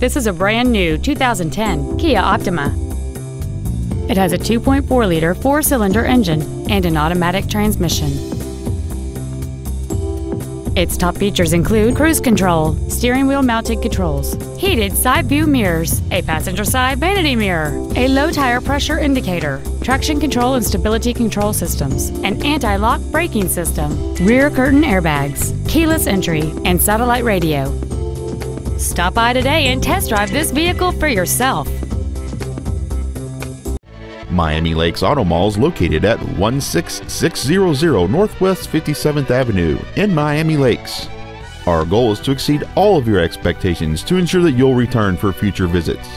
This is a brand new 2010 Kia Optima. It has a 2.4 liter four cylinder engine and an automatic transmission. Its top features include cruise control, steering wheel mounted controls, heated side view mirrors, a passenger side vanity mirror, a low tire pressure indicator, traction control and stability control systems, an anti lock braking system, rear curtain airbags, keyless entry, and satellite radio. Stop by today and test drive this vehicle for yourself. Miami Lakes Auto Mall is located at 16600 Northwest 57th Avenue in Miami Lakes. Our goal is to exceed all of your expectations to ensure that you'll return for future visits.